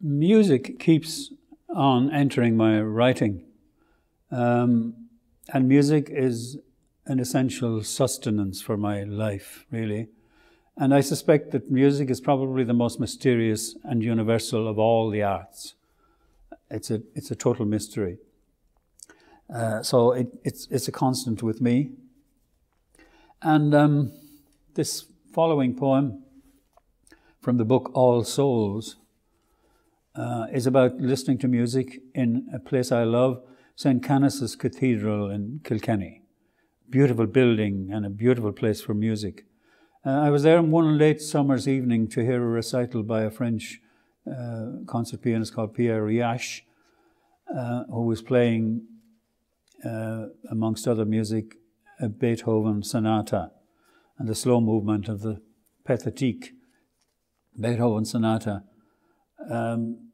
music keeps on entering my writing. Um, and music is an essential sustenance for my life, really. And I suspect that music is probably the most mysterious and universal of all the arts. It's a, it's a total mystery. Uh, so it, it's, it's a constant with me. And um, this following poem from the book All Souls uh, is about listening to music in a place I love, St. Canice's Cathedral in Kilkenny. Beautiful building and a beautiful place for music. Uh, I was there one late summer's evening to hear a recital by a French uh, concert pianist called Pierre Réach, uh, who was playing, uh, amongst other music, a Beethoven sonata and the slow movement of the Pathétique, Beethoven sonata. Um,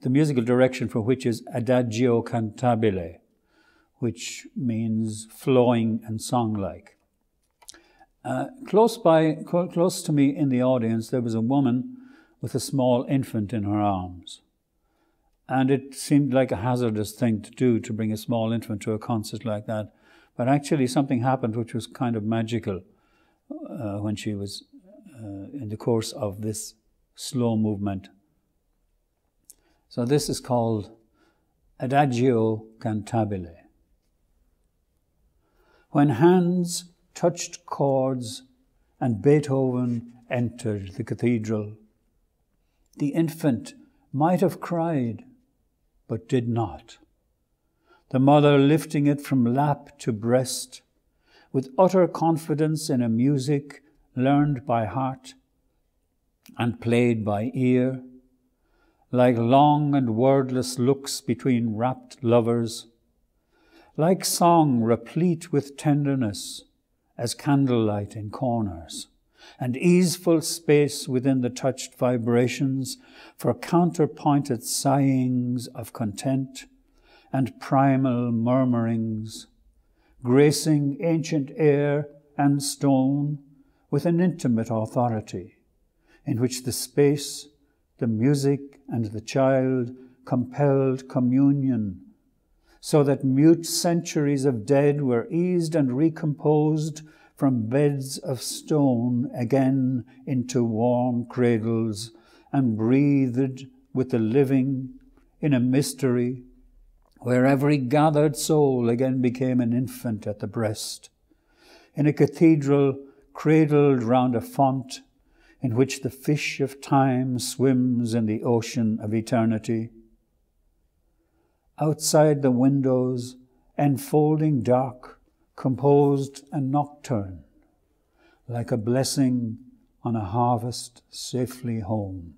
the musical direction for which is adagio cantabile, which means flowing and song-like. Uh, close by, close to me in the audience, there was a woman with a small infant in her arms. And it seemed like a hazardous thing to do to bring a small infant to a concert like that. But actually, something happened which was kind of magical uh, when she was uh, in the course of this slow movement so this is called Adagio Cantabile. When hands touched chords and Beethoven entered the cathedral, the infant might have cried, but did not. The mother lifting it from lap to breast, with utter confidence in a music learned by heart and played by ear, like long and wordless looks between rapt lovers, like song replete with tenderness as candlelight in corners, and easeful space within the touched vibrations for counterpointed sighings of content and primal murmurings, gracing ancient air and stone with an intimate authority, in which the space the music and the child compelled communion, so that mute centuries of dead were eased and recomposed from beds of stone again into warm cradles and breathed with the living in a mystery where every gathered soul again became an infant at the breast. In a cathedral cradled round a font in which the fish of time swims in the ocean of eternity. Outside the windows, enfolding dark, composed and nocturne, like a blessing on a harvest safely home.